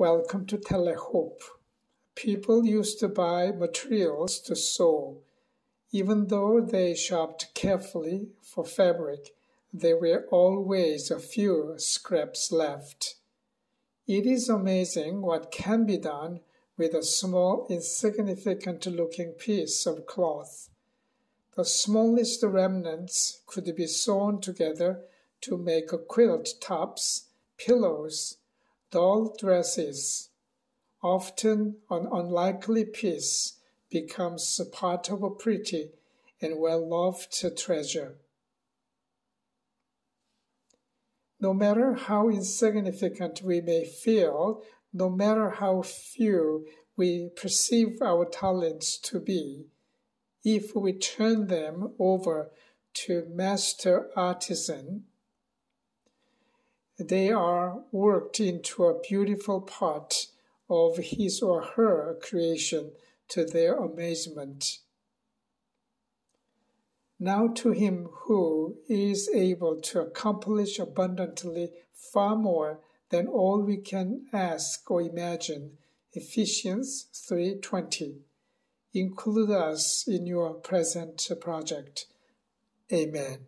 Welcome to Telehope. People used to buy materials to sew. Even though they shopped carefully for fabric, there were always a few scraps left. It is amazing what can be done with a small, insignificant looking piece of cloth. The smallest remnants could be sewn together to make quilt tops, pillows, doll dresses. Often an unlikely piece becomes a part of a pretty and well loved treasure. No matter how insignificant we may feel, no matter how few we perceive our talents to be, if we turn them over to master artisan, they are worked into a beautiful part of his or her creation to their amazement. Now to him who is able to accomplish abundantly far more than all we can ask or imagine. Ephesians 3:20. Include us in your present project. Amen.